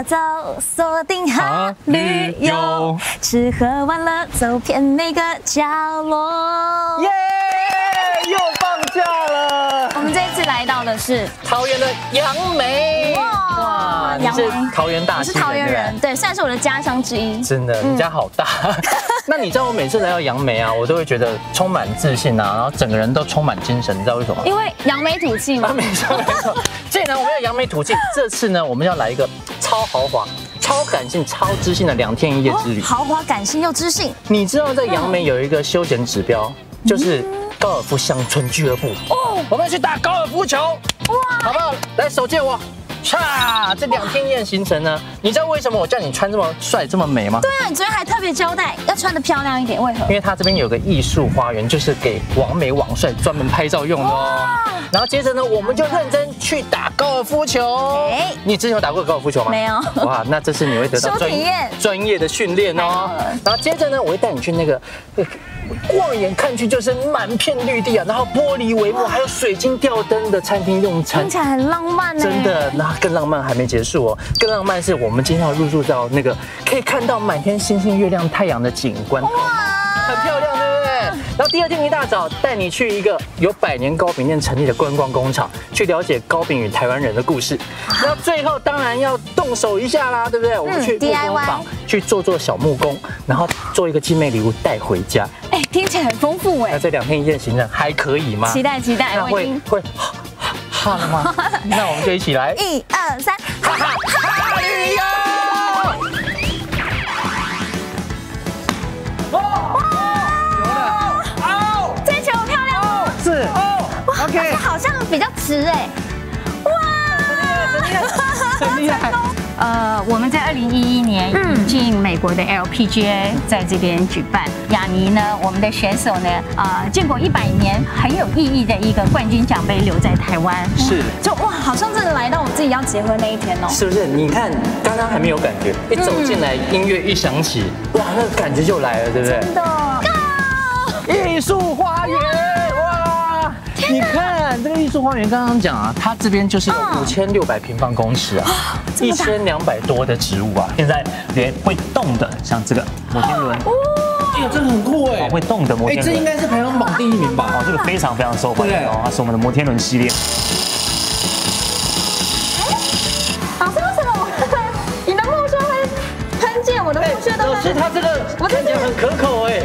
了走，锁定好旅游，吃喝玩乐走遍每个角落。耶！又放假了。我们这一次来到的是桃园的杨梅。哇，你是桃园大我是桃园人，对，算是我的家乡之一。真的，你家好大。那你知道我每次来到杨梅啊，我都会觉得充满自信啊，然后整个人都充满精神，你知道为什么？因为扬眉吐气嘛。没错没错。既然我们要扬眉吐气，这次呢，我们要来一个超豪华、超感性、超知性的两天一夜之旅。豪华、感性又知性。你知道在杨梅有一个休闲指标，就是高尔夫乡村俱乐部。哦，我们要去打高尔夫球。哇，好不好？来，手借我。唰，这两天一夜行程呢？你知道为什么我叫你穿这么帅、这么美吗？对啊，你昨天还特别交代要穿的漂亮一点，为何？因为它这边有个艺术花园，就是给王美王帅专门拍照用的哦。然后接着呢，我们就认真去打高尔夫球。哎，你之前有打过高尔夫球吗？没有。哇，那这次你会得到专业专业的训练哦。然后接着呢，我会带你去那个。望眼看去就是满片绿地啊，然后玻璃帷幕，还有水晶吊灯的餐厅用餐，听起来很浪漫呢。真的，那更浪漫还没结束哦，更浪漫是我们今天要入住到那个可以看到满天星星、月亮、太阳的景观，哇，很漂亮，对不对？然后第二天一大早带你去一个有百年糕饼店成立的观光工厂，去了解糕饼与台湾人的故事。那最后当然要动手一下啦，对不对？我们去木工坊去做做小木工，然后做一个精美礼物带回家。哎，听起来很丰富哎。那这两天一夜行程还可以吗？期待期待，那会会哈了吗？那我们就一起来，一二三，哈哈哈比较迟哎，哇，很厉害，呃，我们在二零一一年引进美国的 LPGA 在这边举办，雅尼呢，我们的选手呢，啊，建国一百年很有意义的一个冠军奖杯留在台湾，是，就哇，好像真的来到我自己要结婚那一天哦，是不是？你看刚刚还没有感觉，一走进来音乐一响起，哇，那个感觉就来了，对不对？真的，艺术花园。你看这个艺术花园，刚刚讲啊，它这边就是有五千六百平方公尺啊，一千两百多的植物啊，现在连会动的，像这个摩天轮，哎，这个很酷哎，会动的摩天轮，哎，这应该是排行榜第一名吧？哦，这个非常非常受欢迎哦，它是我们的摩天轮系列。老师，为什么你的木屑会喷溅我的木屑？老师，它这个看起来很可口哎。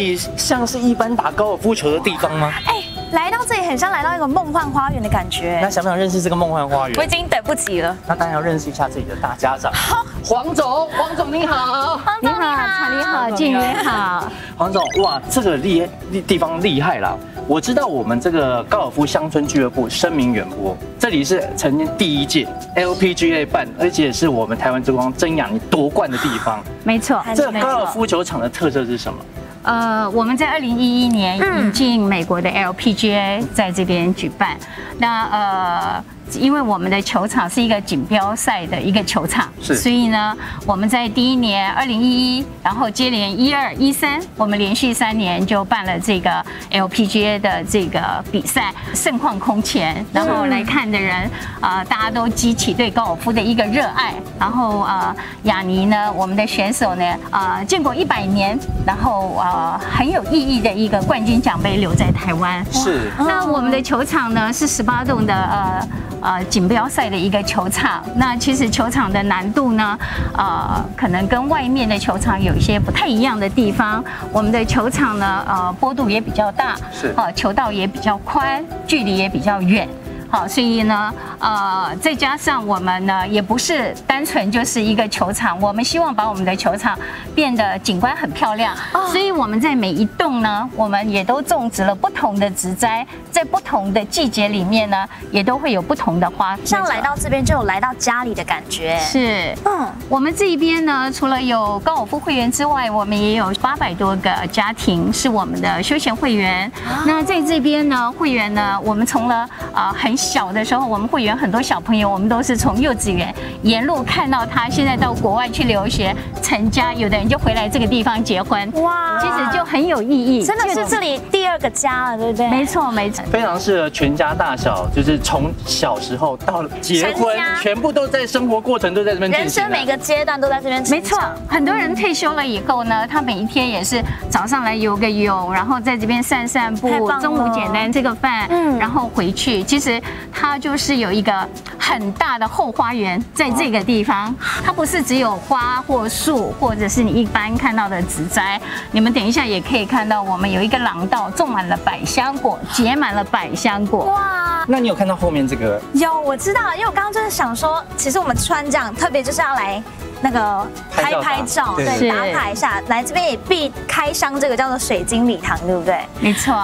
里像是一般打高尔夫球的地方吗？哎，来到这里很像来到一个梦幻花园的感觉。那想不想认识这个梦幻花园？我已经等不及了。那当然要认识一下这里的大家长。好，黄总，黄总你好。黄总你好，查理好，静宇好。黄总，哇，这个厉地方厉害了。我知道我们这个高尔夫乡村俱乐部声名远播，这里是曾经第一届 LPGA 办，而且是我们台湾之光曾雅妮夺冠的地方。没错，这个高尔夫球场的特色是什么？呃，我们在二零一一年引进美国的 LPGA 在这边举办，那呃。因为我们的球场是一个锦标赛的一个球场，是，所以呢，我们在第一年二零一一，然后接连一二一三，我们连续三年就办了这个 LPGA 的这个比赛，盛况空前，然后来看的人啊，大家都激起对高尔夫的一个热爱，然后啊，雅尼呢，我们的选手呢，啊，建国一百年，然后啊，很有意义的一个冠军奖杯留在台湾，是，那我们的球场呢是十八栋的呃。呃，锦标赛的一个球场，那其实球场的难度呢，呃，可能跟外面的球场有一些不太一样的地方。我们的球场呢，呃，坡度也比较大，是，呃，球道也比较宽，距离也比较远。好，所以呢，呃，再加上我们呢，也不是单纯就是一个球场，我们希望把我们的球场变得景观很漂亮，所以我们在每一栋呢，我们也都种植了不同的植栽，在不同的季节里面呢，也都会有不同的花。像来到这边就有来到家里的感觉。是，嗯，我们这一边呢，除了有高尔夫会员之外，我们也有八百多个家庭是我们的休闲会员。那在这边呢，会员呢，我们从了啊很小的时候，我们会员很多小朋友，我们都是从幼稚园沿路看到他，现在到国外去留学成家，有的人就回来这个地方结婚。哇，其实就很有意义，真的是这里第二个家了，对不对？没错，没错，非常适合全家大小，就是从小时候到结婚，全部都在生活过程都在这边。人生每个阶段都在这边。没错，很多人退休了以后呢，他每一天也是早上来游个泳，然后在这边散散步，中午简单吃个饭，嗯，然后回去。其实它就是有一个很大的后花园在这个地方，它不是只有花或树，或者是你一般看到的植栽。你们等一下也可以看到，我们有一个廊道，种满了百香果，结满了百香果。哇！那你有看到后面这个？有，我知道，因为我刚刚就是想说，其实我们穿这样，特别就是要来那个拍拍照，对，打卡一下。来这边也必开箱这个叫做水晶礼堂，对不对？没错。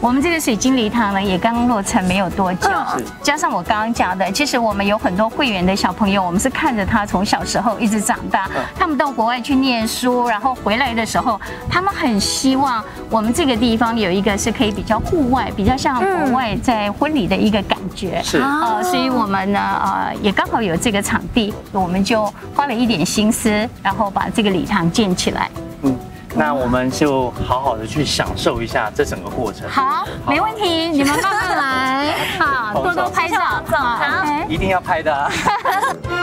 我们这个水晶礼堂呢，也刚刚落成没有多久，加上我刚刚讲的，其实我们有很多会员的小朋友，我们是看着他从小时候一直长大，他们到国外去念书，然后回来的时候，他们很希望我们这个地方有一个是可以比较户外，比较像国外在婚礼的一个感觉，是。啊，所以我们呢，呃，也刚好有这个场地，我们就花了一点心思，然后把这个礼堂建起来。嗯。那我们就好好的去享受一下这整个过程。好，没问题，你们慢慢来，好，多多拍照，好，一定要拍的。你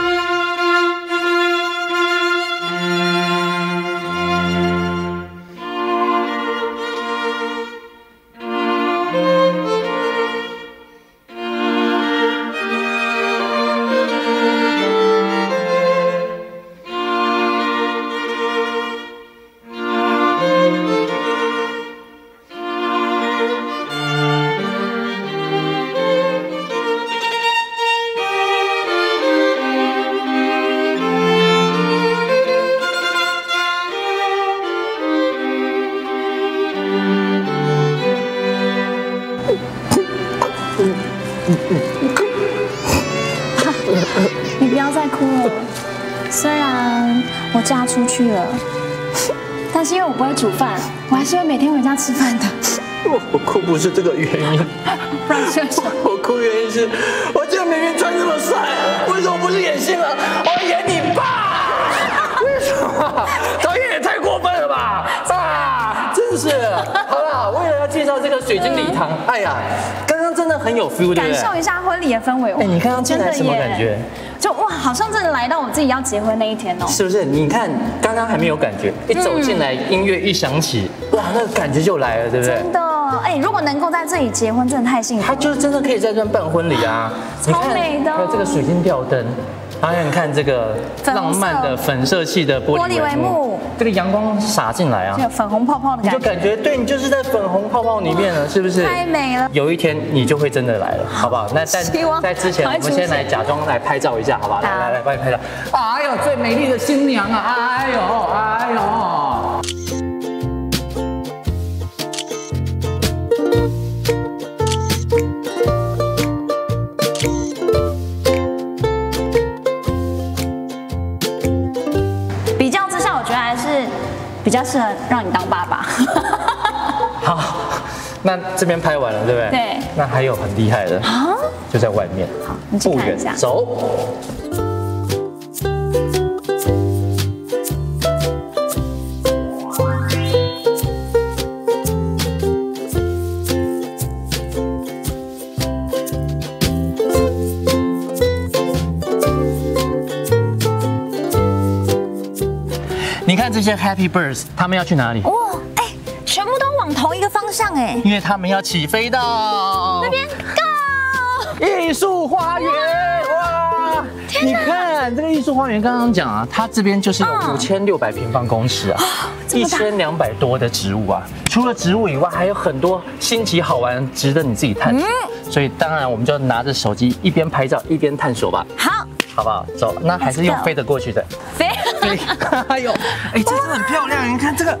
我嫁出去了，但是因为我不会煮饭，我还是会每天回家吃饭的。我 我哭不是这个原因，不然是什么？我哭原因是，我今天明明穿这么帅，为什么不是演戏了？我要演你爸？为什么？导演也太过分了吧！啊，真是。好了，为了要介绍这个水晶礼堂，哎呀。刚刚真的很有 feel，感受一下婚礼的氛围。哎，你刚刚进来什么感觉？就哇，好像真的来到我自己要结婚那一天哦。是不是？你看刚刚还没有感觉，一走进来音乐一响起，哇，那个感觉就来了，对不对？真的，哎，如果能够在这里结婚，真的太幸福。他就是真的可以在这办婚礼啊，超美的。还有这个水晶吊灯。还有你看这个浪漫的粉色系的玻璃帷幕，这个阳光洒进来啊，有粉红泡泡的感觉，就感觉对你就是在粉红泡泡里面了，是不是？太美了。有一天你就会真的来了，好不好？那在在之前，我们先来假装来拍照一下，好不好？来来来，帮你拍照。哎呦，最美丽的新娘啊！哎呦，哎呦。较适合让你当爸爸。好，那这边拍完了，对不对？对。那还有很厉害的啊，就在外面。好，你去看一下。走。这些 Happy Birds，他们要去哪里？哇，哎，全部都往同一个方向哎，因为他们要起飞到那边，Go！艺术花园，哇！你看这个艺术花园，刚刚讲啊，它这边就是有五千六百平方公尺啊，一千两百多的植物啊。除了植物以外，还有很多新奇好玩、值得你自己探索。所以当然我们就拿着手机一边拍照一边探索吧，好，好不好？走，那还是用飞得过去的。飞，哎呦，哎，这真的很漂亮，你看这个，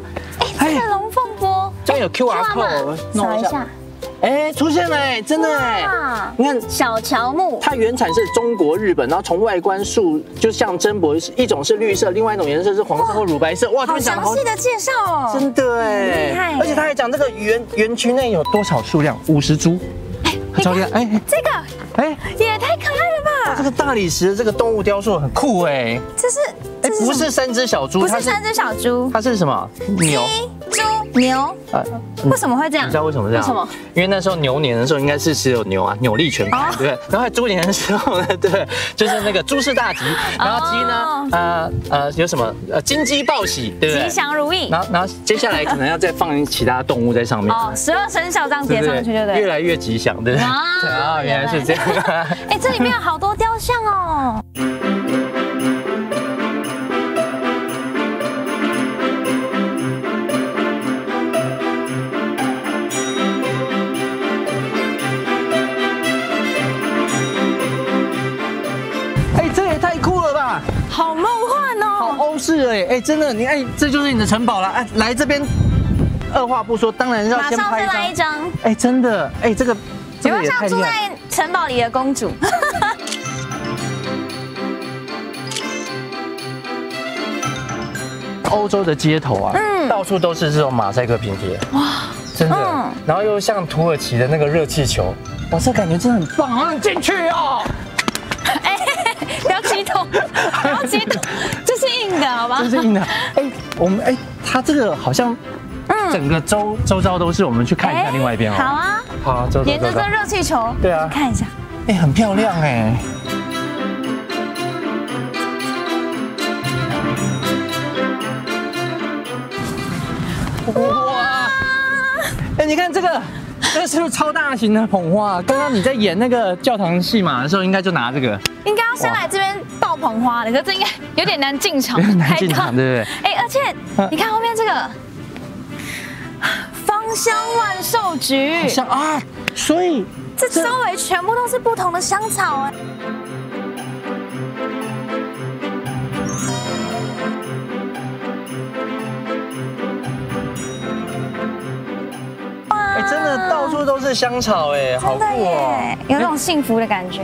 哎这个龙凤波，这边有 QR code，弄扫一下，哎，出现了，哎，真的。哎哇，你看。小乔木，它原产是中国、日本，然后从外观树就像针柏，一种是绿色，另外一种颜色是黄色或乳白色。哇，这好详细的介绍哦，真的哎厉害。而且他还讲这个园园区内有多少数量，五十株，哎很超厉害。哎。这个。哎！这个大理石的这个动物雕塑很酷哎，这是哎不是三只小猪，不是三只小猪，它是什么？牛。牛，啊，为什么会这样你知？道为什么这样？为什么？因为那时候牛年的时候，应该是只有牛啊，扭力全开，哦对不对？然后在猪年的时候呢，对，就是那个诸事大吉。然后鸡哦呢，呃呃，有什么？呃，金鸡报喜，对不对？吉祥如意然后，然后接下来可能要再放其他动物在上面。哦，十二生肖这样叠上去，对不对？越来越吉祥，对不对？啊，原来是这样。哎，这里面有好多雕像哦。哎，哎，真的，你哎，这就是你的城堡了。哎，来这边，二话不说，当然是要马上再先拍一来一张。张，哎，真的，哎，这个这个有没有像住也太厉害。在城堡里的公主？欧洲的街头啊，嗯到处都是这种马赛克拼贴，哇，真的嗯。然后又像土耳其的那个热气球，哇，这感觉真的很棒，进去哦。哎，不要激动，不要激动，硬的，好吧这？是硬的。哎，我们哎，它这个好像嗯，整个周周遭都是，我们去看一下另外一边哦。好啊，好啊，走走走走沿着这。热气球，对啊看一下。哎，很漂亮哎。哇！哎，你看这个，这个是不是超大型的捧花？刚刚你在演那个教堂戏码的时候，应该就拿这个，应该要先来这边爆捧花的，可是这应该有点难进场，难进场，对不对？哎，而且啊你看后面这个芳香万寿菊，像啊，所以这周围全部都是不同的香草哎。哎，真的到处都是香草，哎，好真的酷哦耶！，有那种幸福的感觉。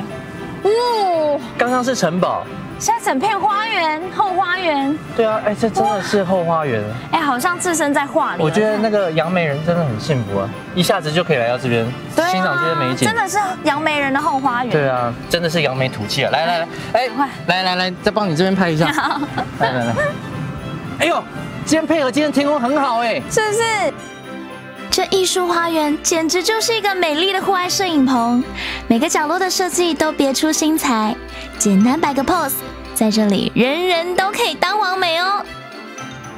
哦，刚刚是城堡，现在整片花园后花园，对啊，哎，这真的是后花园。哎，好像置身在画里。我觉得那个杨梅人真的很幸福啊，一下子就可以来到这边啊欣赏这些美景真。的是杨梅人的后花园。对啊，真的是扬眉吐气啊！来来来，哎快，来来来，再帮你这边拍一下。来来来，哎呦，今天配合今天天空很好哎。是不是？这艺术花园简直就是一个美丽的户外摄影棚，每个角落的设计都别出心裁，简单摆个 pose，在这里人人都可以当王美哦。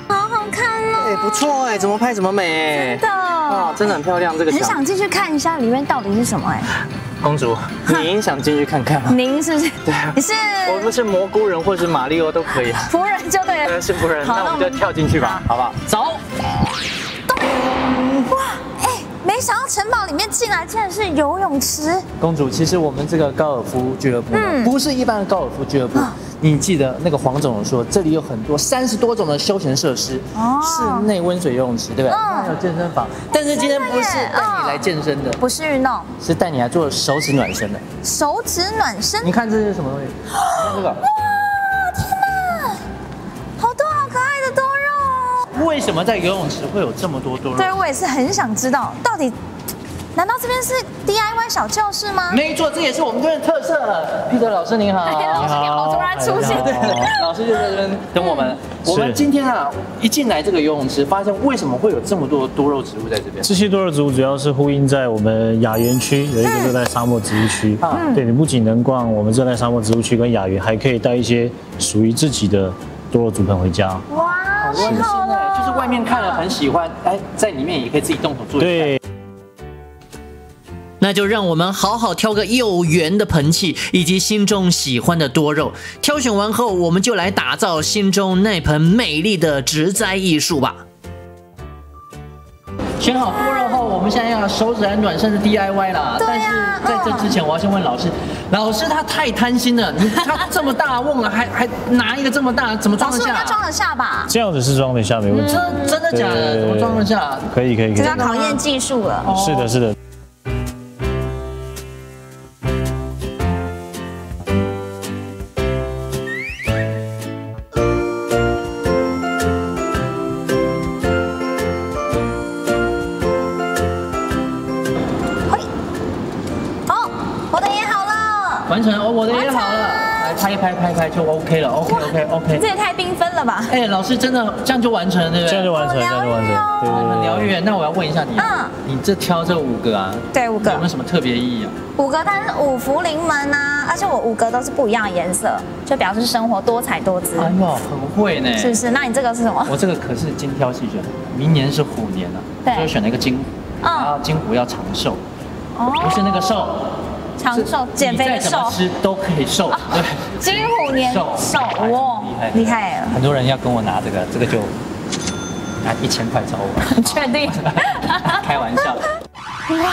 好好看哦哎，哦，不错哎，怎么拍怎么美。真哇，的，真的很漂亮这个墙。很想进去看一下里面到底是什么哎。公主，您想进去看看吗？您是不是？对啊你是我们是蘑菇人或是马里奥都可以啊。仆人就对呃，了。是仆人，那我们就跳进去吧，好不好？走。哇，哎，没想到城堡里面进来竟然是游泳池。公主，其实我们这个高尔夫俱乐部，嗯不是一般的高尔夫俱乐部啊。你记得那个黄总说，这里有很多三十多种的休闲设施，哦室内温水游泳池，对不对？嗯还有健身房。但是今天不是带你来健身的，不是运动，是带你来做手指暖身的。手指暖身。你看这是什么东西？你看这个，好多好可爱的多肉哦！为什么在游泳池会有这么多多肉？对，我也是很想知道，到底难道这边是 DIY 小教室吗？没错，这也是我们这边的特色。Peter 老师您好，哎老师你好突然出现对，老师就在这边等我们。我们今天啊，一进来这个游泳池，发现为什么会有这么多多肉植物在这边？这些多肉植物主要是呼应在我们雅园区有一个热带沙漠植物区。啊对你不仅能逛我们热带沙漠植物区跟雅园，还可以带一些属于自己的多肉竹盆回家。哇，温馨哎，就是外面看了很喜欢，哎，在里面也可以自己动手做一下。对，那就让我们好好挑个有缘的盆器，以及心中喜欢的多肉。挑选完后，我们就来打造心中那盆美丽的植栽艺术吧。选好多肉后，我我们现在要手指来暖身的 DIY 啦。对但啊是在这之前，我要先问老师，老师他太贪心了，你 他这么大瓮了，还还拿一个这么大，怎么装得下？师应该装得下吧？这样子是装得下，没问题。真真的假的？对怎么装得下？可以可以可以这要。考验技术了。是的，是的。就 OK 了，OK OK OK 这。也太缤纷了吧！哎，老师真的这样就完成了，对不对？这样就完成，这样就完成。对对对。很疗愈。那我要问一下你，嗯你这挑这五个啊，对，五个有没有，什么特别意义啊？五个，但是五福临门啊，而且我五个都是不一样的颜色，就表示生活多彩多姿，哎呦，很会呢。是不是？那你这个是什么？我这个可是精挑细选，明年是虎年啊，对所以选了一个金虎，嗯然后金虎要长寿，哦不是那个瘦，长寿减肥的你再怎么瘦，吃都可以瘦，对。金虎年瘦瘦，哎哇，厉害了，很多人要跟我拿这个，这个就拿一千块找我，确定？开玩笑。哇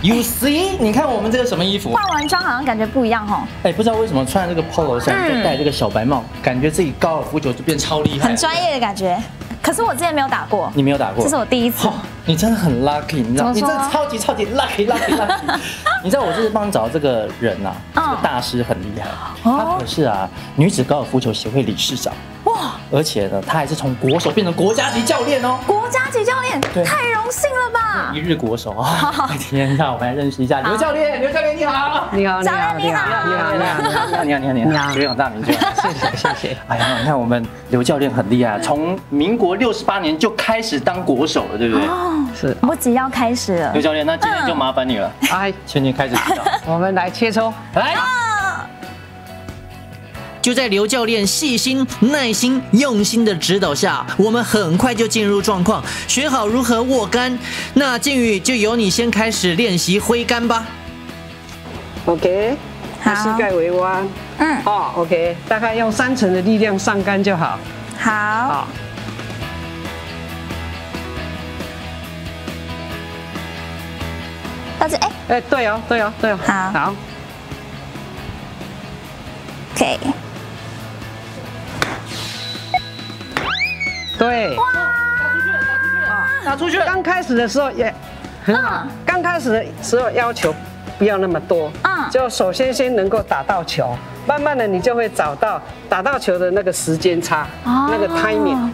，You see？你看我们这个什么衣服？化完妆好像感觉不一样哦，哎，不知道为什么穿这个 polo 衫，嗯再戴这个小白帽，感觉自己高尔夫球就变超厉害。很专业的感觉。可是我之前没有打过，你没有打过？这是我第一次哦。你真的很 lucky，你知道？你怎么说真的超级超级 lucky lucky lucky。你知道我这是帮你找这个人呐、嗯这个大师很厉害，哦他可是啊女子高尔夫球协会理事长，哇，而且呢，他还是从国手变成国家级教练哦。国家级教练，对太荣幸了吧一？日国手啊！天呐，我们来认识一下刘教练。刘教练你好，你好，你教好，练你好你好，你好，你好，你好，你好，你好，你好，你好久仰大名，久仰大名。谢谢谢谢。哎呀，你看我们刘教练很厉害，从民国六十八年就开始当国手了，对不对？哦，是，我即要开始了刘。教练，那今天就麻烦你了，哎，请你开始指导。我们来切磋。来，啊就在刘教练细心、耐心、用心的指导下，我们很快就进入状况，学好如何握杆。那靖宇就由你先开始练习挥杆吧。OK，好膝盖微弯。嗯，哦，OK，大概用三成的力量上杆就好。好，好，到这哎哎，对哦，对哦，对哦。好好，，OK，对。打出去了。拿出去了，拿出去刚开始的时候也很好嗯，刚开始的时候要求不要那么多，嗯就首先先能够打到球，慢慢的你就会找到打到球的那个时间差，哦那个 timing，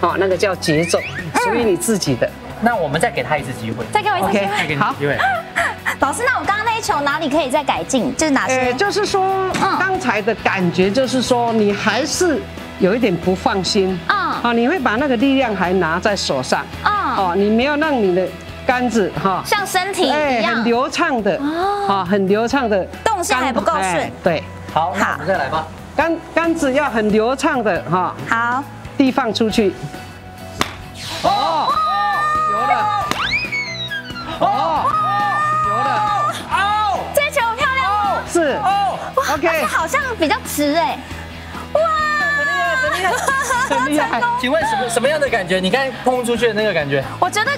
哦，那个叫节奏，属于你自己的。那我们再给他一次机会。再给我一次机 OK 会。再给你好机会。老师，那我刚刚那一球哪里可以再改进？就是哪呃，些？就是说嗯刚才的感觉，就是说你还是有一点不放心，嗯啊，你会把那个力量还拿在手上，嗯，哦，你没有让你的杆子哈。像身体一哎，样很。流畅的，哦。啊，很流畅的，动线还不够顺。哎对，好，那我们再来吧。杆杆子要很流畅的哈，好，地放出去。哦，有了，哦，有了，这球漂亮。哦。是。哦，哇 OK 而且好像比较直哎。哇，很厉害，很厉害。请问什么什么样的感觉？你刚才碰出去的那个感觉？我觉得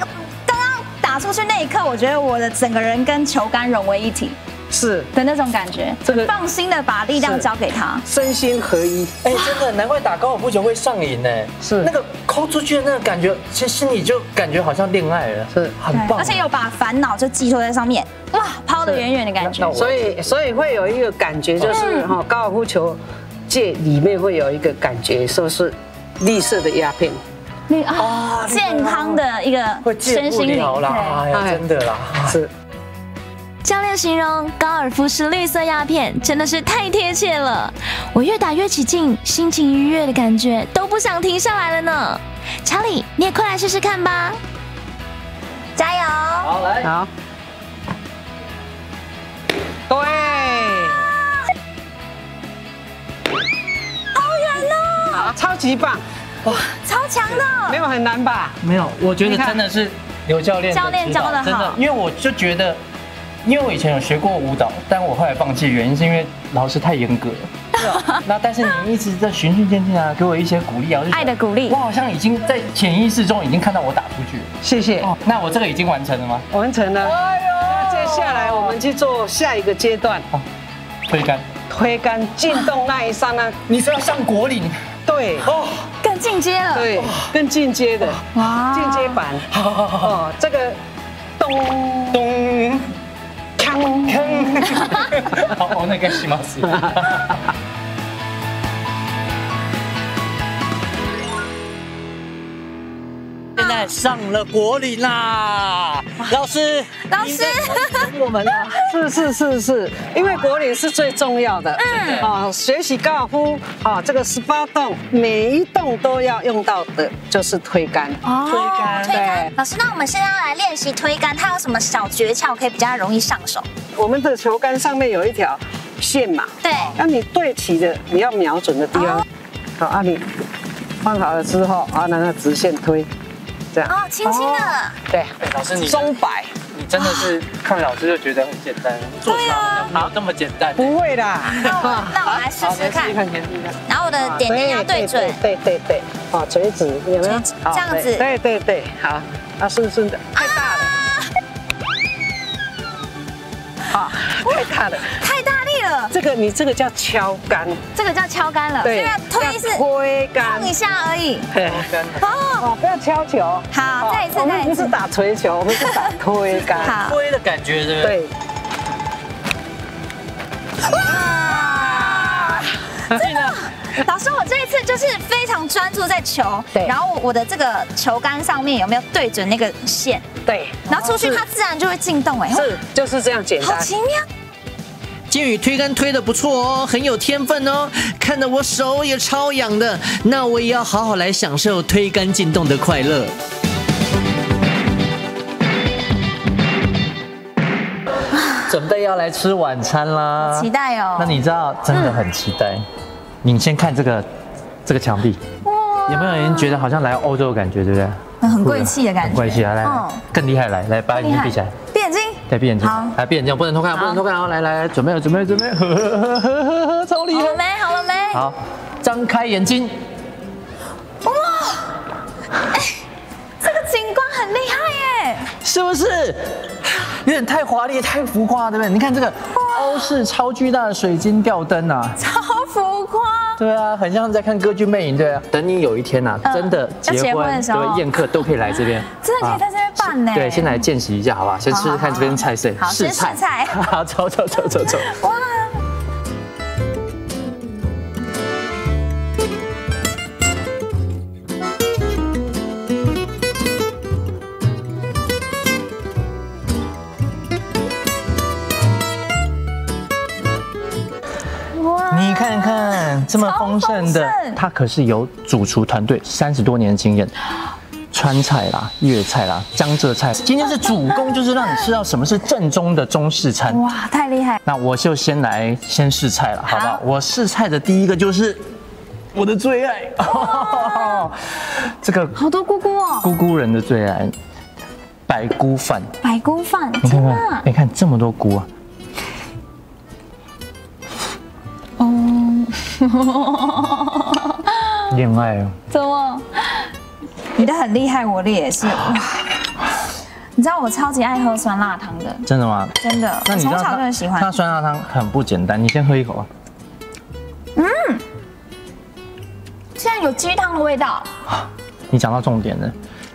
刚刚打出去那一刻，我觉得我的整个人跟球杆融为一体是的那种感觉，这个放心的把力量交给他。身心合一，哎，真的，难怪打高尔夫球会上瘾呢。是那个抠出去的那个感觉，其实心里就感觉好像恋爱了，是很棒。而且有把烦恼就寄托在上面，哇，抛得远远的感觉所以所以会有一个感觉，就是哈高尔夫球界里面会有一个感觉，说是绿色的鸦片，那啊，健康的一个身心灵。了啦，哎呀，哎真的啦。是教练形容高尔夫是绿色鸦片，真的是太贴切了。我越打越起劲，心情愉悦的感觉都不想停下来了呢。查理，你也快来试试看吧！加油！好，来，好，级棒，哇超强的。没有很难吧？没有，我觉得真的是刘教练教练教的好真的，因为我就觉得，因为我以前有学过舞蹈，但我后来放弃，原因是因为老师太严格了。那但是你一直在循序渐进啊，给我一些鼓励啊，爱的鼓励我好像已经在潜意识中已经看到我打出去了。谢谢，哦，那我这个已经完成了吗？完成了。哎呦那接下来我们去做下一个阶段，推杆，推杆进洞那一刹那，你是要上果岭对哦？更进阶了。对，更进阶的哇进阶版好好好好，哦，这个咚咚，锵锵，好，お願いします。 在上了国林啦，老师，老师。我们啊。是是是是，因为国林是最重要的，嗯。啊，学习高尔夫，啊，这个十八洞每一洞都要用到的，就是推杆。哦推杆推杆。对。老师，那我们现在要来练习推杆，它有什么小诀窍可以比较容易上手？我们的球杆上面有一条线嘛，对，那你对齐的你要瞄准的地方，好，啊你放好了之后，啊，那个直线推，这样，哦，轻轻的，对，哎老师你松摆，你真的是看老师就觉得很简单，做起来好像没有这么简单。不会的，那我们来试，试看。然后我的点点要对准，对对对，好，垂直有没有？好这样子。对对对，好，啊顺顺的，太大了，好，太大了，太了，这个你这个叫敲杆，这个叫敲杆了，对推是推杆。碰一，下而已。嘿哦，哦，不要敲球，好，再一次，我再一次。们不是打锤球，我们是打推杆，好，推的感觉，对不对？对。老师，我这一次就是非常专注在球，对。然后我的这个球杆上面有没有对准那个线，对，然后出去它自然就会进洞，哎，是就是这样简单。好奇妙。金宇推杆推的不错哦，很有天分哦，看得我手也超痒的。那我也要好好来享受推杆进洞的快乐。准备要来吃晚餐啦，期待哦那你知道真的很期待。你先看这个这个墙壁，哇有没有人觉得好像来欧洲的感觉，对不对？很贵气的感觉，很贵气啊！来，更厉害，来来，把眼睛闭起来，闭眼睛，再闭眼睛好，来闭眼睛，不能偷看，不能偷看哦！来来来，准备了，准备了，准备了，呵呵呵呵呵呵超厉害！好了没？好了没？好，张开眼睛，哇这个景观很厉害耶！是不是？有点太华丽、太浮夸，对不对？你看这个欧式超巨大的水晶吊灯啊，超浮夸，对啊，很像在看歌剧魅影，对啊。等你有一天呐、嗯真的要结结婚婚的时候对宴客都可以来这边，真的可以在这边对，先来见习一下，好不好？先吃吃看这边菜色，好试菜。好，走走走走走。哇，哇。你看看这么丰盛的超丰盛，它可是有主厨团队三十多年的经验，川菜啦、粤菜啦、江浙菜。今天是主攻，就是让你吃到什么是正宗的中式餐。哇，太厉害！那我就先来先试菜了，好不好好？我试菜的第一个就是我的最爱，这个好多菇菇哦，姑姑人的最爱白菇饭。白菇饭，你看天看哪，！你看这么多菇啊！哦，恋爱哦，怎么？你的很厉害，我的也是。哇！你知道我超级爱喝酸辣汤的，真的吗？真的，我从小就很喜欢那。酸辣汤很不简单，你先喝一口啊。嗯现在有鸡汤的味道，你讲到重点了。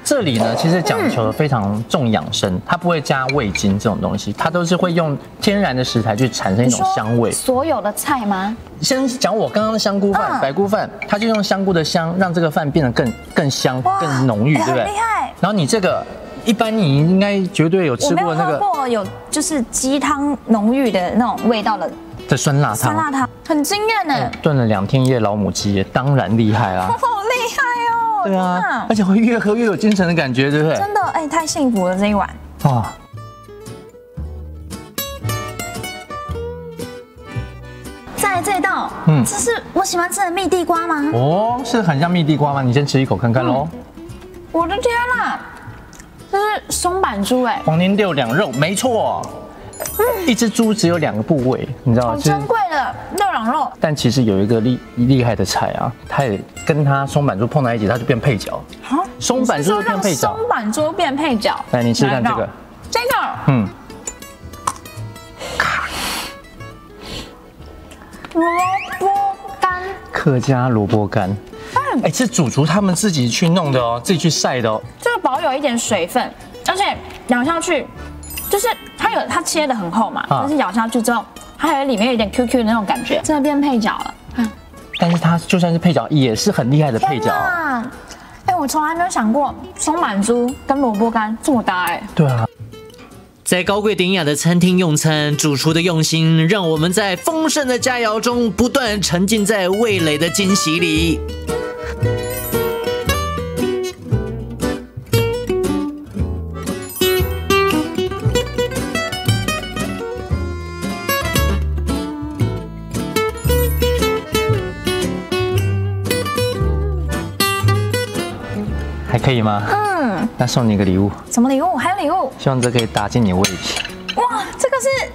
这里呢，其实讲求非常重养生，它不会加味精这种东西，它都是会用天然的食材去产生一种香味。所有的菜吗？先讲我刚刚的香菇饭、嗯白菇饭，它就用香菇的香让这个饭变得更更香、更浓郁，哎对不对？厉害然后你这个，一般你应该绝对有吃过那个过有就是鸡汤浓郁的那种味道的的酸辣汤，酸辣汤，很惊艳呢，炖了两天一夜老母鸡，当然厉害啦。好厉害哦！对啊，而且会越喝越有精神的感觉，对不对？真的哎，太幸福了这一碗。哇，再来这一道，嗯这是我喜欢吃的蜜地瓜吗？哦，是很像蜜地瓜吗？你先吃一口看看喽。我的天啦，这是松板猪哎，黄金六两肉，没错。一只猪只有两个部位，你知道吗？就是好珍贵的六两肉，但其实有一个厉厉害的菜啊，它也跟它松板猪碰在一起，它就变配角。啊松板猪就变配角松。板猪变配角。来，你试试看这个，这个嗯，萝卜干，客家萝卜干。哎，是主厨他们自己去弄的哦，自己去晒的哦。这个保有一点水分，而且咬下去，就是它有它切的很厚嘛，啊但是咬下去之后，它还有里面有一点 QQ 的那种感觉，真的变配角了。但是它就算是配角，也是很厉害的配角！哎，我从来没有想过松板猪跟萝卜干这么搭哎。对啊，在高贵典雅的餐厅用餐，主厨的用心让我们在丰盛的佳肴中不断沉浸在味蕾的惊喜里。吗？嗯，那送你一个礼物，什么礼物？还有礼物？希望这可以打进你的胃里。哇，这个是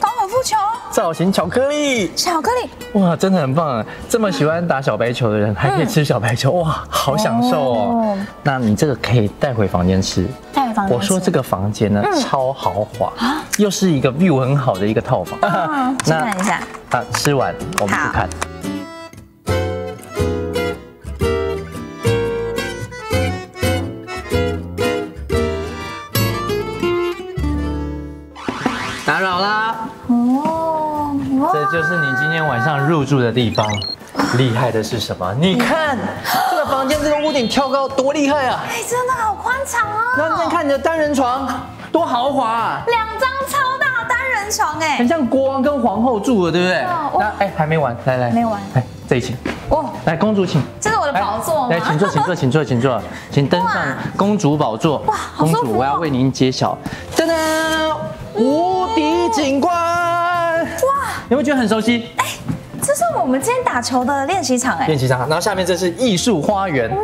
高尔夫球，造型巧克力，巧克力。哇，真的很棒啊！这么喜欢打小白球的人，还可以吃小白球，哇，好享受哦哦。那你这个可以带回房间吃。带回房间我说这个房间呢，超豪华，又是一个 view 很好的一个套房。嗯，去看一下。啊，吃完我们去看。入住的地方。厉害的是什么？你看这个房间，这个屋顶挑高多厉害啊！哎，真的好宽敞然后哦，你再看你的单人床，多豪华啊！两张超大单人床哎很。像国王跟皇后住的，对不对？哦那哎，还没完，来来，没完来这一请，哦，来公主请。这是我的宝座吗？来，请坐，请坐，请坐，请坐，请登上公主宝座。哇公主，我要为您揭晓，噔噔，无敌景观。哇，有没有觉得很熟悉？这是我们今天打球的练习场哎。练习场，然后下面这是艺术花园。哇，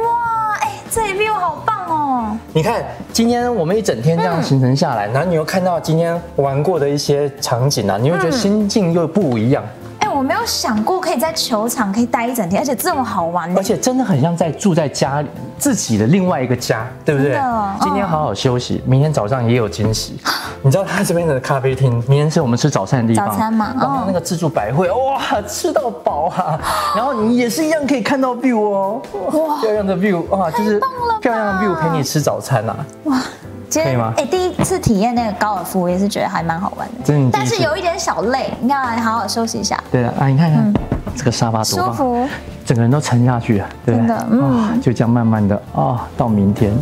哎，这里 view 好棒哦。你看，今天我们一整天这样行程下来，然后你又看到今天玩过的一些场景啊，你会觉得心境又不一样，哎，我没有想过可以在球场可以待一整天，而且这么好玩而。且真的很像在住在家里自己的另外一个家，对不对？今天好好休息，明天早上也有惊喜。你知道他这边的咖啡厅，明天是我们吃早餐的地方，早餐嘛然后嗯那个自助百汇，哇，吃到饱啊！然后你也是一样可以看到 view 哦，哇，漂亮的 view 哇，就是漂亮的 view 陪你吃早餐啊。哇，今可以吗哎，第一次体验那个高尔夫，我也是觉得还蛮好玩的。但是有一点小累，应该要好好休息一下。对啊，啊，你看看这个沙发多，舒服，整个人都沉下去了，对不对？真的嗯啊就这样慢慢的啊，到明天。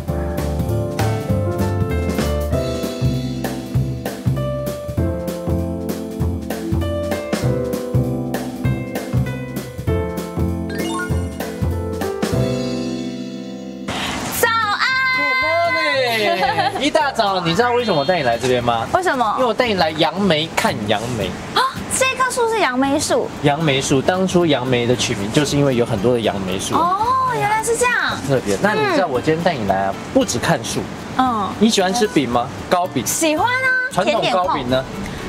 安。一大早，你知道为什么我带你来这边吗？为什么因为？我带你来杨梅看杨梅。啊，这棵树是杨梅树。杨梅树当初杨梅的取名，就是因为有很多的杨梅树，哦，原来是这样。特别。那你知道我今天带你来啊，不只看树，嗯，你喜欢吃饼吗？糕饼，喜欢啊，传统糕饼呢？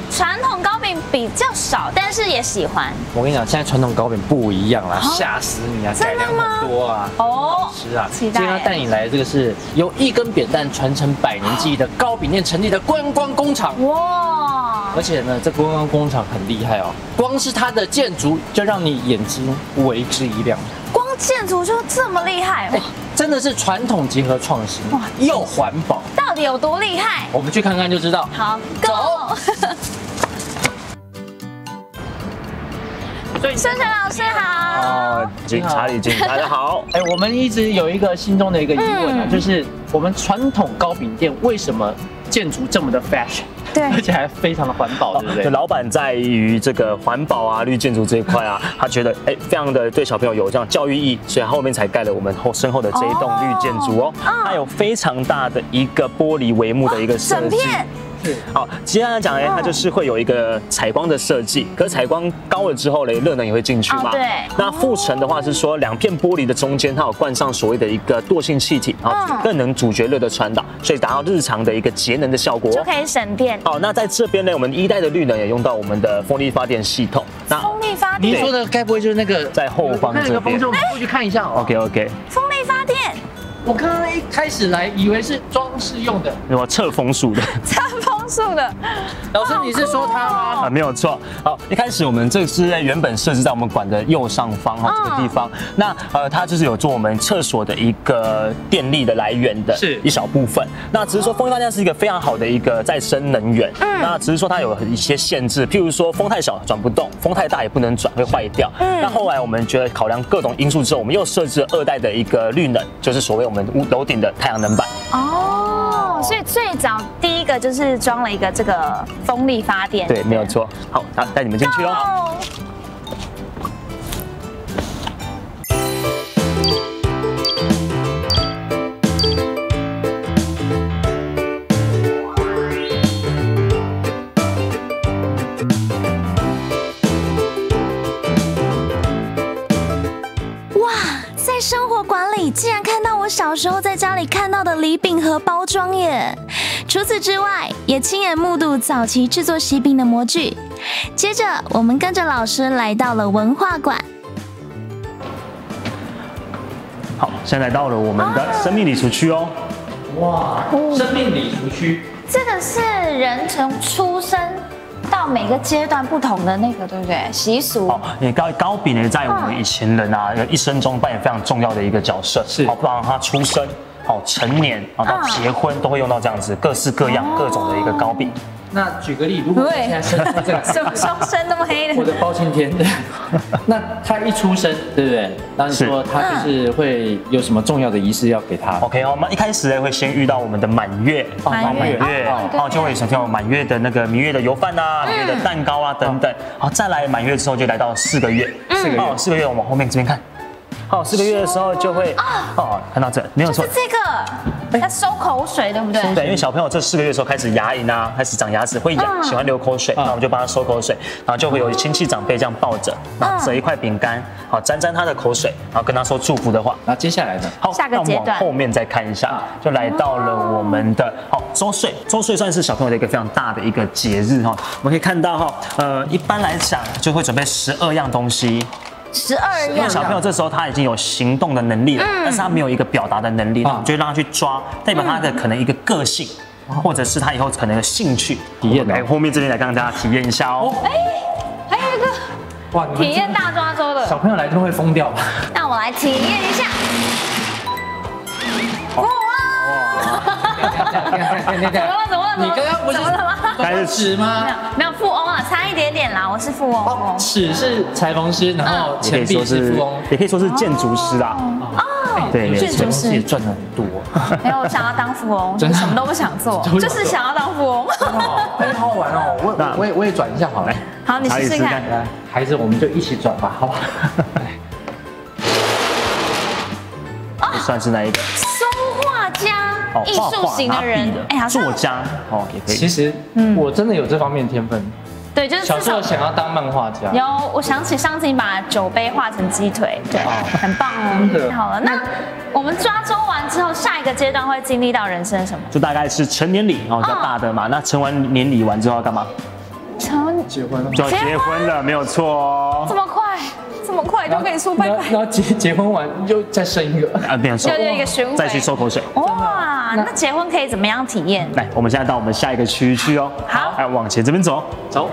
传统糕饼比较少，但是也喜欢。我跟你讲，现在传统糕饼不一样啦，哦吓死你啊，真的吗很多啊。哦，是啊，期待今天要带你来的这个是由一根扁担传承百年记忆的糕饼店成立的观光工厂。哇，而且呢，这观光工厂很厉害哦，光是它的建筑就让你眼睛为之一亮。光建筑就这么厉害，哇哎，真的是传统结合创新，哇又环保。到底有多厉害？我们去看看就知道。好，Go！所以盛盛老师好。哦，警察里警察的好，哎，我们一直有一个心中的一个疑问啊，嗯就是我们传统糕饼店为什么建筑这么的 fashion，对而且还非常的环保，对不对？就老板在于这个环保啊、绿建筑这一块啊，他觉得哎，非常的对小朋友有这样教育意义，所以后面才盖了我们后身后的这一栋绿建筑哦。它有非常大的一个玻璃帷幕的一个设计整片。好，接下来讲呢，它就是会有一个采光的设计，可是采光高了之后呢，热能也会进去嘛。哦对那副层的话是说，两片玻璃的中间它有灌上所谓的一个惰性气体，然后嗯更能阻绝热的传导，所以达到日常的一个节能的效果。就可以省电。好，那在这边呢，我们一代的绿能也用到我们的风力发电系统。那风力发电，你说的该不会就是那个在后方那这边个风筝，我们过去看一下哦。，OK OK，风力发电，我刚刚一开始来以为是装饰用的，那么测风速的。测风速的，老师你是说它吗？啊，没有错。好，一开始我们这是在原本设置在我们馆的右上方哈这个地方。那呃，它就是有做我们厕所的一个电力的来源的是一小部分。那只是说风力发电是一个非常好的一个再生能源。嗯。那只是说它有一些限制，譬如说风太小转不动，风太大也不能转，会坏掉。嗯。那后来我们觉得考量各种因素之后，我们又设置了二代的一个绿能，就是所谓我们屋楼顶的太阳能板。哦，所以最早第一个就是装了一个这个风力发电，对，没有错。好，那带你们进去喽。在生活馆里竟然看到我小时候在家里看到的礼饼盒包装耶！除此之外，也亲眼目睹早期制作喜饼的模具。接着，我们跟着老师来到了文化馆。好，现在到了我们的生命礼俗区哦。哇，生命礼俗区，这个是人从出生到每个阶段不同的那个，对不对？习俗。哦，你糕糕饼呢，在我们以前人啊一生中扮演非常重要的一个角色，是好，不然他出生。好，成年好到结婚都会用到这样子各式各样各种的一个糕饼。那举个例，如果我现在生出这个，什么时候生那么黑的？我的包青天，那他一出生，对不对？那你说他就是会有什么重要的仪式要给他？OK，我们一开始呢会先遇到我们的满月，哦满月满月哦哦，就会首先有满月的那个明月的油饭啊，明月的蛋糕啊等等。好，再来满月之后就来到四个月，四个月，哦，四个月我们后面这边看。好，四个月的时候就会哦，看到这没有错是，这个要收口水，对不对？对，因为小朋友这四个月的时候开始牙龈啊，开始长牙齿，会痒，嗯喜欢流口水，那我们就帮他收口水，然后就会有亲戚长辈这样抱着，然后折一块饼干，好沾沾他的口水，然后跟他说祝福的话。那接下来呢？好，下个那我们阶段往后面再看一下，就来到了我们的好周岁。周岁算是小朋友的一个非常大的一个节日哈。我们可以看到哈，呃，一般来讲就会准备十二样东西，十二样。因为小朋友这时候他已经有行动的能力了，但是他没有一个表达的能力，那我们就让他去抓，代表他的可能一个个性。或者是他以后可能的兴趣体验哦来后面这边来让大家体验一下哦。哎还有一个哇，体验大抓周的，小朋友来都会疯掉吧？让我来体验一下。怎怎么了？怎么了？你刚刚不是怎么了吗？该是尺吗？没有富翁啊，差一点点啦，我是富翁。哦，尺是裁缝师，然后也可以钱币说是是富翁。，也可以说是建筑师啊。哦，对，建筑。师也赚了很多。没有，我想要当富翁，真的什么都不想做，就是想要当富翁。哎，好好玩哦！我那我也我也转一下好了。好，你试试看。来，孩子，我们就一起转吧，好不好？也算是那一个哦，艺术型的人，哎，呀作家哦，也可以。其实我真的有这方面天分，对，就是小时候想要当漫画家。有，我想起上次你把酒杯画成鸡腿，对，很棒哦。好了，那我们抓周完之后，下一个阶段会经历到人生什么？就大概是成年礼哦，比较大的嘛。那成完年礼完之后要干嘛？成结婚了。就要结婚了，没有错哦。这么快，这么快就跟你说拜拜。然后结结婚完又再生一个。啊，没有错又又一个循环再去收口水。哇，那结婚可以怎么样体验？来，我们现在到我们下一个区域去哦。好来往前这边走。走。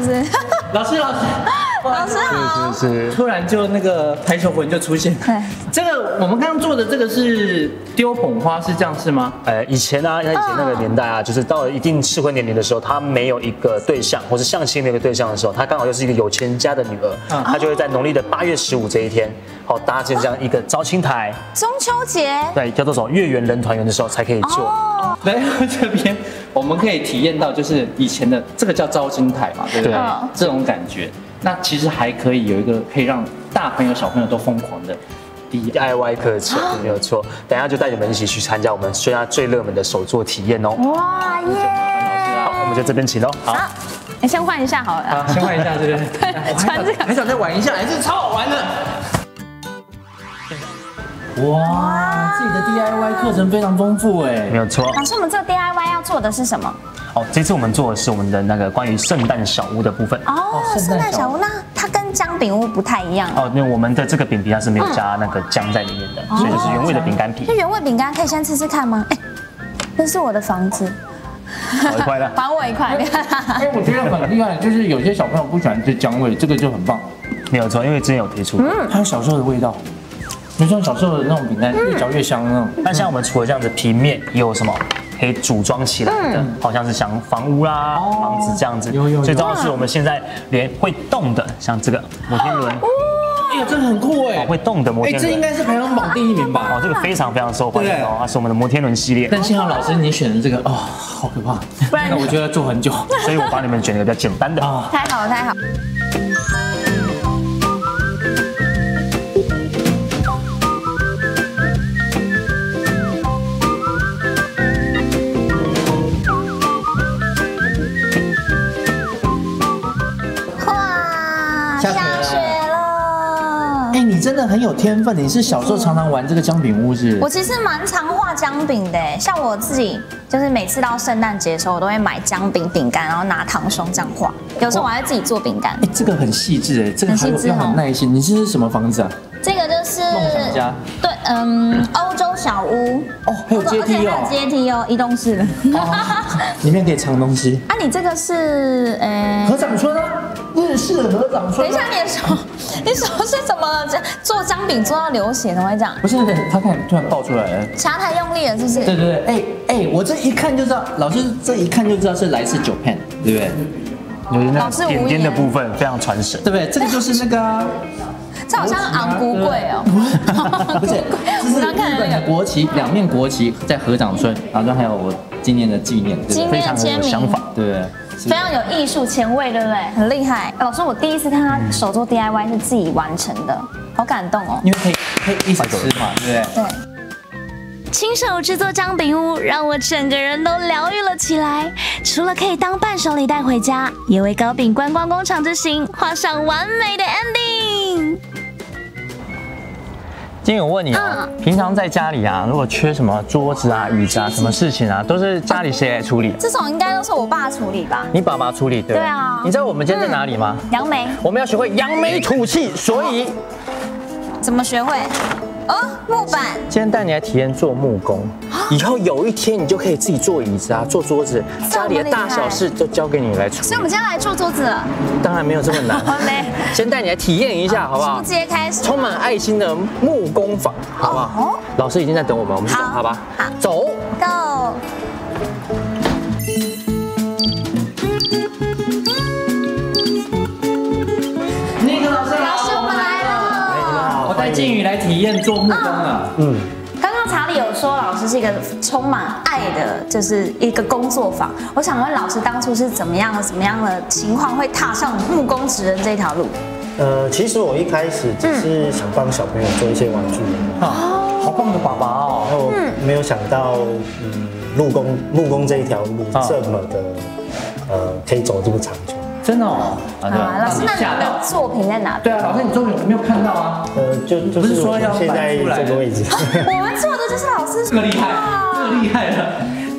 是。不是？老师，老师，老师好。是突然就那个排球魂就出现。对，这个我们刚刚做的这个是丢捧花，是这样是吗？哎，以前啊，像以前那个年代啊，就是到了一定适婚年龄的时候，他没有一个对象，或是相亲没有一个对象的时候，他刚好又是一个有钱人家的女儿，他就会在农历的八月十五这一天，好搭建这样一个招亲台，中秋节对，叫做什么月圆人团圆的时候才可以做。哦来到 这边，我们可以体验到就是以前的这个叫招亲台嘛，对不对对？这种感觉。那其实还可以有一个可以让大朋友小朋友都疯狂的 DIY。课程没有错，等一下就带你们一起去参加我们现在最热门的手作体验哦。哇耶！好，我们就这边请喽。好，你先换一下好了。好，先换一下，对不对？穿这个还想再玩一下，哎，这超好玩的。哇，自己的 DIY 课程非常丰富哎没。有错。老师，我们这个 DIY 要做的是什么？哦，这次我们做的是我们的那个关于圣诞小屋的部分。哦，圣诞小屋，那它跟姜饼屋不太一样。哦，那我们的这个饼皮它是没有加那个姜在里面的，所以就是原味的饼干皮那。原味饼干可以先吃吃看吗？哎，那是我的房子，好一块了。还我一块。哎，我觉得很厉害，就是有些小朋友不喜欢吃姜味，这个就很棒。没有错，因为之前有提出。嗯还有小时候的味道，就像小时候的那种饼干，越嚼越香那种。那像我们除了这样子平面，也有什么可以组装起来的，好像是像房屋啦、房子这样子。有有有。最重要是我们现在连会动的，像这个摩天轮，哎呀，这个很酷哎。哦，会动的摩哎，天轮。这应该是排行榜第一名吧？哦，这个非常非常受欢迎哦，它是我们的摩天轮系列，但幸好老师你选的这个哦，好可怕，不然我觉得要做很久。所以我帮你们选了一个比较简单的。啊。太好了，太好很有天分，你是小时候常常玩这个姜饼屋是？我其实蛮常画姜饼的，像我自己就是每次到圣诞节的时候，我都会买姜饼饼干，然后拿糖霜这样画。有时候我还会自己做饼干。哎，这个很细致哎，这个还有要很耐心。你这是什么房子啊？这个就是梦想家对，嗯，欧洲小屋哦，还有阶梯哦，阶梯哦，移动式的。里面可以藏东西。啊，你这个是呃合，掌村啊，日式合掌村。等一下，你的手，你手是怎么了？这做姜饼做到流血，怎么会这样？不是，他看突然爆出来了。掐太用力了，是不是？对对对，哎哎，我这一看就知道，老师这一看就知道是来自 Japan，对不对？就是那老师无个点点的部分非常传神。对不对？这个就是那个啊，这好像昂古贵哦。不是，这是我刚看日本的的那个国旗，两面国旗在合掌村，然后这还有我今年的纪念，对？非常念签名，有想法。对不对？非常有艺术前卫，对不对？很厉害。老师，我第一次看他手做 DIY 是自己完成的，好感动哦。因为可以可以一起吃嘛，对不对？对。亲手制作姜饼屋，让我整个人都疗愈了起来。除了可以当伴手礼带回家，也为糕饼观光工厂之行画上完美的 ending。今天我问你啊，平常在家里啊，如果缺什么桌子啊、椅子啊，什么事情啊，都是家里谁来处理？这种应该都是我爸处理吧？你爸爸处理，对不对啊你知道我们今天在哪里吗？杨梅我们要学会扬眉吐气，所以怎么学会？哦，木板。今天带你来体验做木工。以后有一天你就可以自己做椅子啊，做桌子，家里的大小事都交给你来处理。所以我们今天来做桌子了，当然没有这么难，嘞，先带你来体验一下，好不好直接开始。充满爱心的木工坊，好不好？老师已经在等我们，我们去等他吧。好走。Go。带靖宇来体验做木工啊。刚刚查理有说，老师是一个充满爱的，就是一个工作坊。我想问老师，当初是怎么样的、怎么样的情况会踏上木工职人这条路？呃，其实我一开始只是想帮小朋友做一些玩具，好棒的爸爸哦！然后没有想到，嗯，木工木工这一条路啊这么的，呃，可以走这么长久。真的哦，啊对啊，老师，那你的作品在哪？对啊，老师你作品我没有看到啊。呃，就就不是说要现在摆出来这个位置，我们做的就是老师这个厉害，这个厉害了，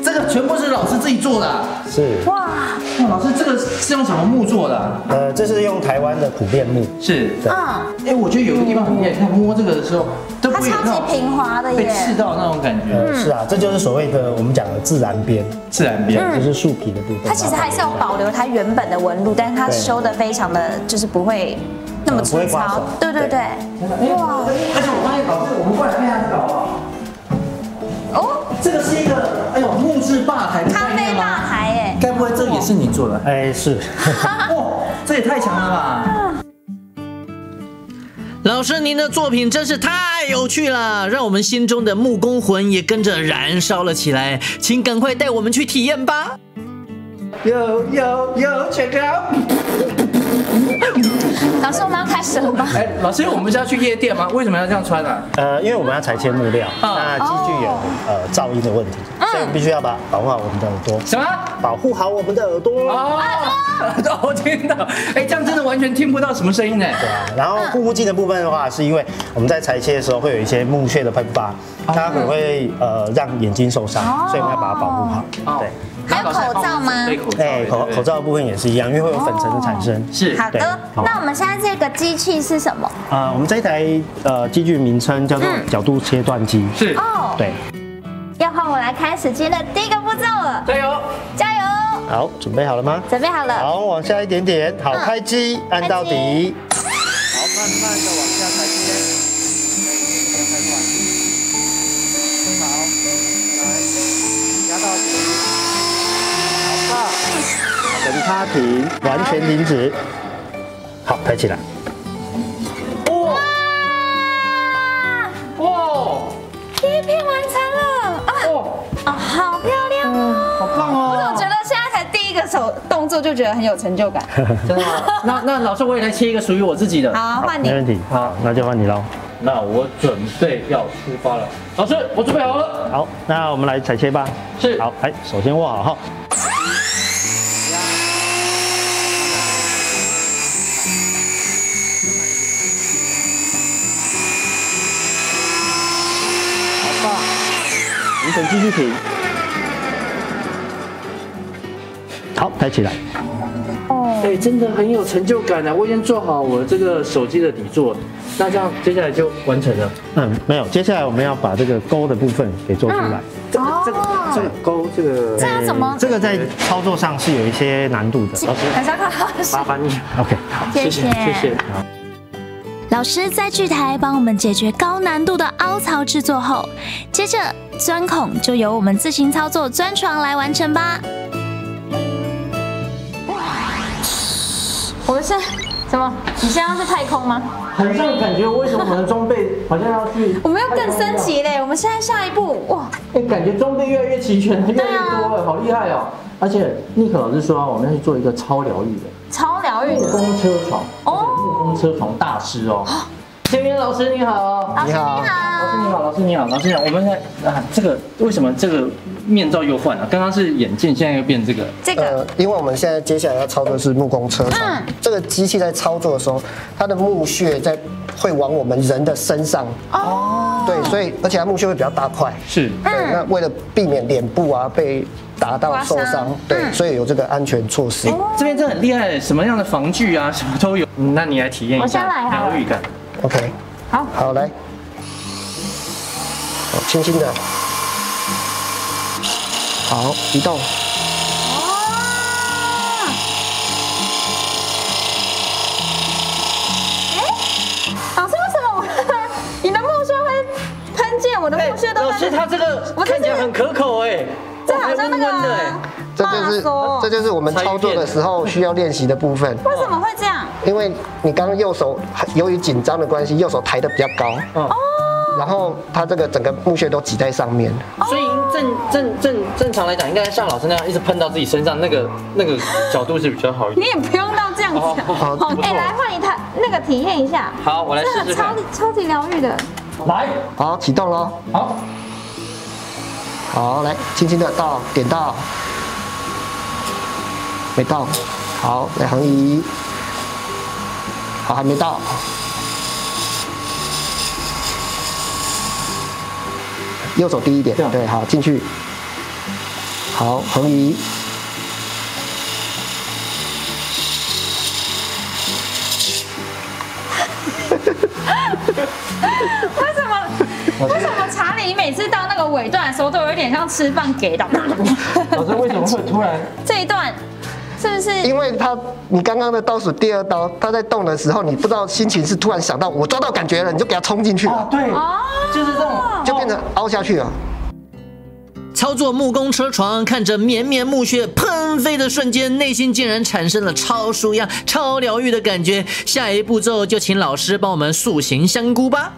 这个全部是老师自己做的啊。是哇，老师这个是用什么木做的啊？呃，这是用台湾的普遍木，是。对，哎，我觉得有个地方很厉害，你看摸这个的时候都不会有那种平滑的被刺到那种感觉。呃，是啊，这就是所谓的我们讲的自然边，自然边就是树皮的部分。它其实还是要保留它原本的纹路，但是它修的非常的就是不会那么粗糙。对对对。哇！而且我发现老师，我们过来看一下这个好不好？哦，这个是一个哎呦木质吧台的咖啡吧台这也是你做的？哎，是。哇，这也太强了吧！老师，您的作品真是太有趣了，让我们心中的木工魂也跟着燃烧了起来。请赶快带我们去体验吧！有有有，check out。老师，我们要开始了吗？哎，老师，我们是要去夜店吗？为什么要这样穿呢？呃，因为我们要裁切木料，那机具有呃噪音的问题，所以我们必须要把保护好我们的耳朵。什么？保护好我们的耳朵。哦，我 听到。哎，这样真的完全听不到什么声音呢。对啊。然后护目镜的部分的话，是因为我们在裁切的时候会有一些木屑的喷发，它可能会呃让眼睛受伤，所以我们要把它保护好。对。还有口罩吗？对，口口罩的部分也是一样，因为会有粉尘的产生。是。好的。那我们现在这个机器是什么？啊，我们这台呃机具名称叫做角度切断机。是。哦。对。要换我来开始接的第一个步骤了。加油！加油！好，准备好了吗？准备好了。好，往下一点点。好，开机，按到底。好，慢慢的往下等它停，完全停止。好，抬起来。哇！哇！第一片完成了啊！哦，好漂亮哦！好棒哦！我怎么觉得现在才第一个手动作就觉得很有成就感？真的吗？那那老师我也来切一个属于我自己的。好，换你。没问题。好，那就换你喽。那我准备要出发了。老师，我准备好了。好，那我们来裁切吧。是。好，来，首先握好哈。等继续停。好，抬起来。哦，哎，真的很有成就感啊！我已经做好我这个手机的底座，那这样接下来就完成了。嗯，没有，接下来我们要把这个钩的部分给做出来。这个这个这个钩，这个这要怎么？这个在操作上是有一些难度的。老师，老师。麻烦你。OK，好，谢谢谢谢。老师在锯台帮我们解决高难度的凹槽制作后，接着钻孔就由我们自行操作钻床来完成吧。我们现在什么？你现在要去太空吗？很像感觉，为什么我们的装备好像要去？我们要更升级嘞！我们现在下一步哇！哎，感觉装备越来越齐全，越来越多了，好厉害哦！而且尼克老师说，我们要去做一个超疗愈的超疗愈木工车床哦，木工车床大师哦。千云老师你好，老师你好，老师你好，老师你好，老师你好。我们在啊，这个为什么这个面罩又换了？刚刚是眼镜，现在又变这个。这个，呃，因为我们现在接下来要操作的是木工车床，这个机器在操作的时候，它的木屑在会往我们人的身上。哦。对，所以而且它木屑会比较大块。是。对，那为了避免脸部啊被打到受伤，对，所以有这个安全措施。这边真的很厉害，什么样的防具啊，什么都有。那你来体验一下疗愈感。OK，好，好来，好，轻轻的，好，移动。老师，为什么我 你的木屑会喷溅？我的木屑都老师，他这个看起来很可口哎，这好像那个这就是这就是我们操作的时候需要练习的部分。为什么会这样？因为你刚刚右手由于紧张的关系，右手抬得比较高。哦。然后它这个整个木屑都挤在上面。所以正正正正常来讲，应该像老师那样一直喷到自己身上，那个那个角度是比较好一点。你也不用到这样子。好，哎，来换一台那个体验一下。好，我来试试超超级疗愈的。来，好，启动喽。好。好，来，轻轻的到，点到。没到，好，来，横移。好，还没到。右手低一点，对，好，进去。好，横移。为什么？为什么查理每次到？那个尾段的时候，都有一点像吃饭给的。老师为什么会突然？这一段是不是？因为他你刚刚的倒数第二刀，他在动的时候，你不知道心情是突然想到我抓到感觉了，你就给他冲进去了，对，就是这种，就变成凹下去了。操作木工车床，看着绵绵木屑喷飞的瞬间，内心竟然产生了超舒压、超疗愈的感觉。下一步骤就请老师帮我们塑形香菇吧。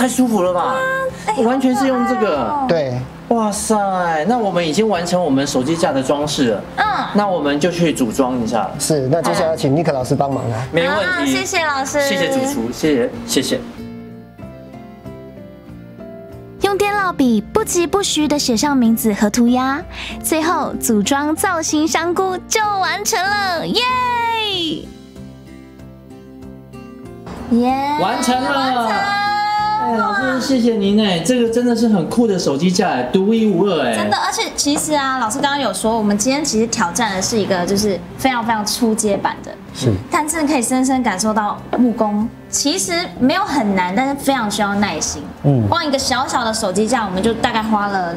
太太舒服了吧？哎完全是用这个，对，哇塞，那我们已经完成我们手机架的装饰了，嗯，那我们就去组装一下，是。那接下来请尼克老师帮忙了。没问啊题。谢谢老师，谢谢主厨，谢谢谢谢。用电烙笔不疾不徐地写上名字和涂鸦，最后组装造型香菇就完成了，耶！耶，完成了。哎，老师，谢谢您哎，这个真的是很酷的手机架哎，独一无二哎。真的，而且其实啊，老师刚刚有说，我们今天其实挑战的是一个就是非常非常初阶版的，是。但真的可以深深感受到木工其实没有很难，但是非常需要耐心。嗯，光一个小小的手机架，我们就大概花了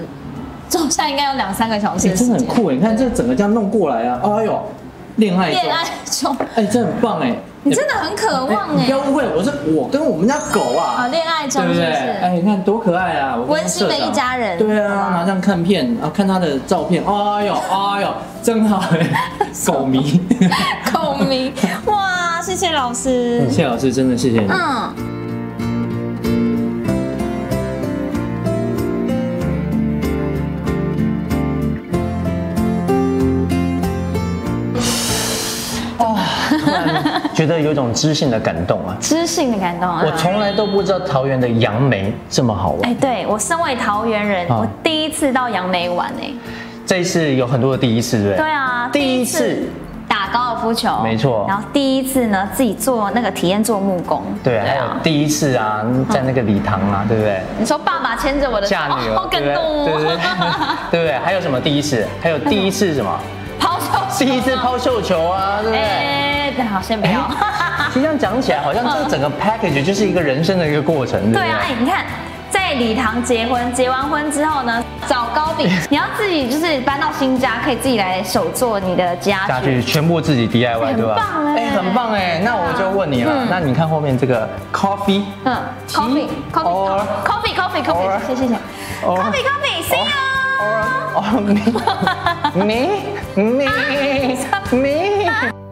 做下应该有两三个小时哎。真的很酷哎！你看这整个这样弄过来啊，哎呦，恋爱中，恋爱中，哎，真的很棒哎！你真的很渴望哎不要。误会，我是我跟我们家狗啊，啊，恋爱中？是不是？哎，你看多可爱啊！温馨的一家人对啊，然后这样看片，然后看他的照片，哎呦哎呦，真好哎，狗迷。狗迷，哇，谢谢老师。谢老师，真的谢谢你。嗯，觉得有一种知性的感动啊！知性的感动啊。我从来都不知道桃园的杨梅这么好玩。哎，对我身为桃园人，啊我第一次到杨梅玩哎。这一次有很多的第一次，对不对？对啊，第一次打高尔夫球，没错然后第一次呢，自己做那个体验做木工，对，还有第一次啊，在那个礼堂啊，对不对？你说爸爸牵着我的手，嫁女儿，好感动对？对不对？哦。对不对？还有什么第一次？还有第一次什么？抛绣球，第一次抛绣球啊，对不对？好，先不要。其实这样讲起来，好像这整个 package 就是一个人生的一个过程，对啊，哎，你看，在礼堂结婚，结完婚之后呢，找糕饼，你要自己就是搬到新家，可以自己来手做你的家家具具。全部自己 DIY，对吧？很棒哎哎，很棒哎。那我就问你了嗯，那你看后面这个 coffee，嗯，coffee coffee or coffee coffee or coffee，谢谢谢谢 or coffee